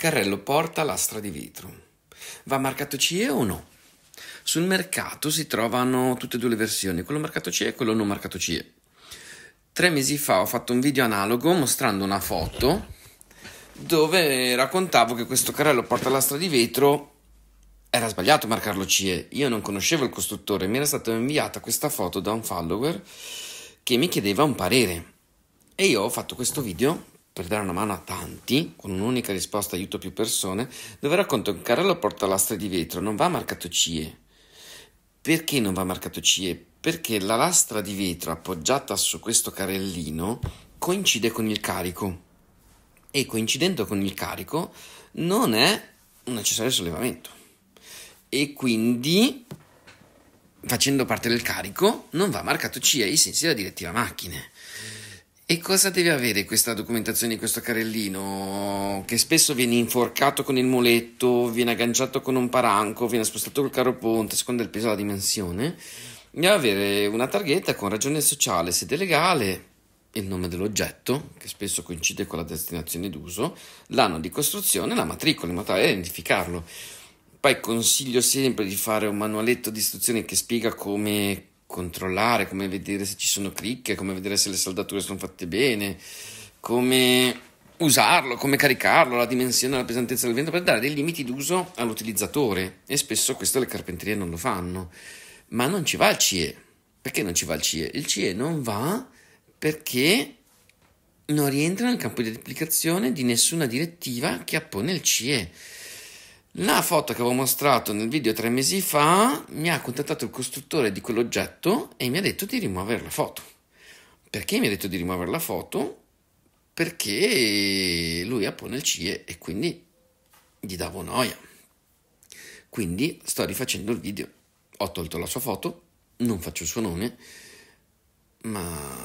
Carrello porta lastra di vetro. Va marcato CE o no? Sul mercato si trovano tutte e due le versioni, quello marcato CE e quello non marcato CE. Tre mesi fa ho fatto un video analogo mostrando una foto dove raccontavo che questo carrello porta lastra di vetro era sbagliato marcarlo CE. Io non conoscevo il costruttore, mi era stata inviata questa foto da un follower che mi chiedeva un parere. E io ho fatto questo video per dare una mano a tanti, con un'unica risposta aiuto più persone, dove racconto che un carrello porta lastre di vetro, non va marcato CE. Perché non va marcato CE? Perché la lastra di vetro appoggiata su questo carrellino coincide con il carico e coincidendo con il carico non è un necessario sollevamento e quindi facendo parte del carico non va marcato CE ai sensi della direttiva macchine. E cosa deve avere questa documentazione di questo carrellino? Che spesso viene inforcato con il muletto, viene agganciato con un paranco, viene spostato col carro ponte, secondo il peso e la dimensione. Deve avere una targhetta con ragione sociale, sede legale, il nome dell'oggetto, che spesso coincide con la destinazione d'uso, l'anno di costruzione la matricola, in modo tale da identificarlo. Poi consiglio sempre di fare un manualetto di istruzioni che spiega come controllare, come vedere se ci sono cricche, come vedere se le saldature sono fatte bene, come usarlo, come caricarlo, la dimensione, la pesantezza del vento per dare dei limiti d'uso all'utilizzatore e spesso questo le carpenterie non lo fanno. Ma non ci va il CE. Perché non ci va il CE? Il CE non va perché non rientra nel campo di applicazione di nessuna direttiva che appone il CE. La foto che avevo mostrato nel video tre mesi fa mi ha contattato il costruttore di quell'oggetto e mi ha detto di rimuovere la foto. Perché mi ha detto di rimuovere la foto? Perché lui appone il CIE e quindi gli davo noia. Quindi sto rifacendo il video. Ho tolto la sua foto, non faccio il suo nome, ma